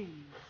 begins.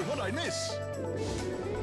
What I miss?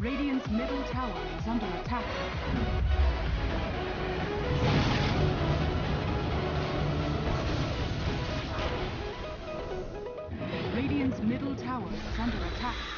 Radiant's middle tower is under attack. Radiant's middle tower is under attack.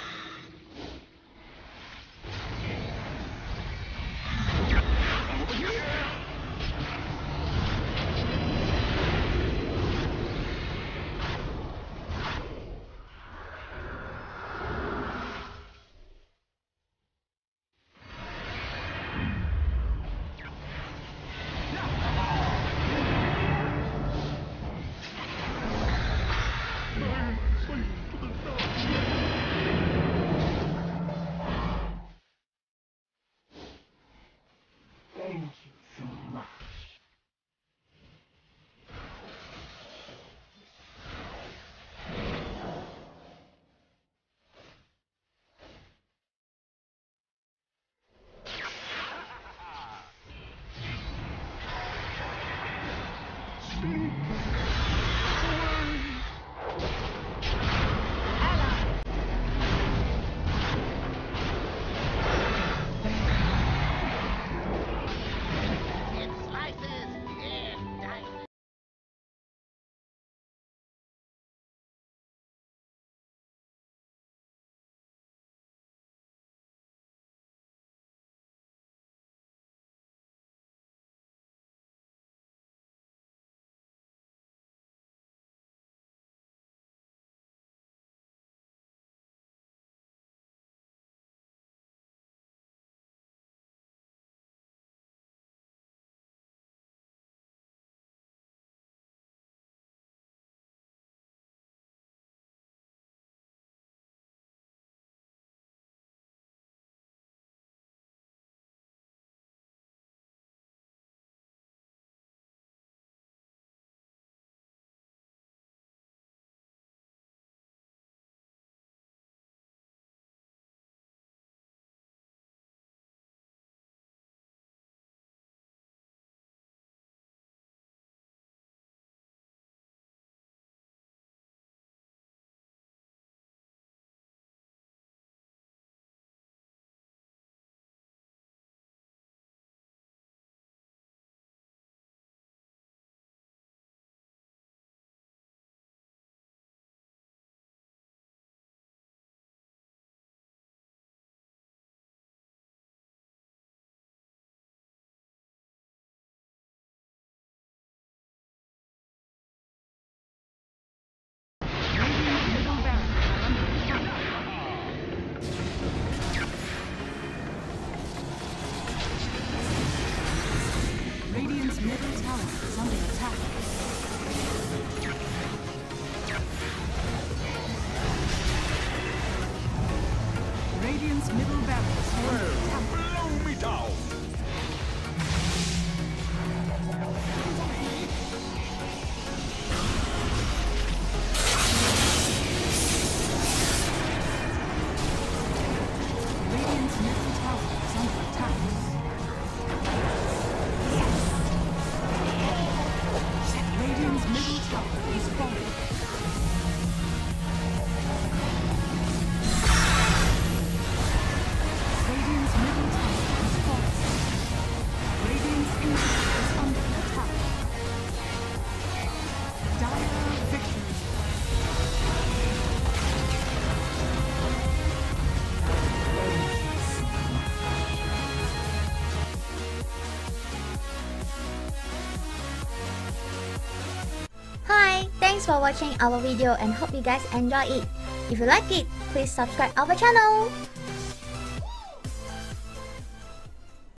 for watching our video and hope you guys enjoy it. If you like it, please subscribe our channel.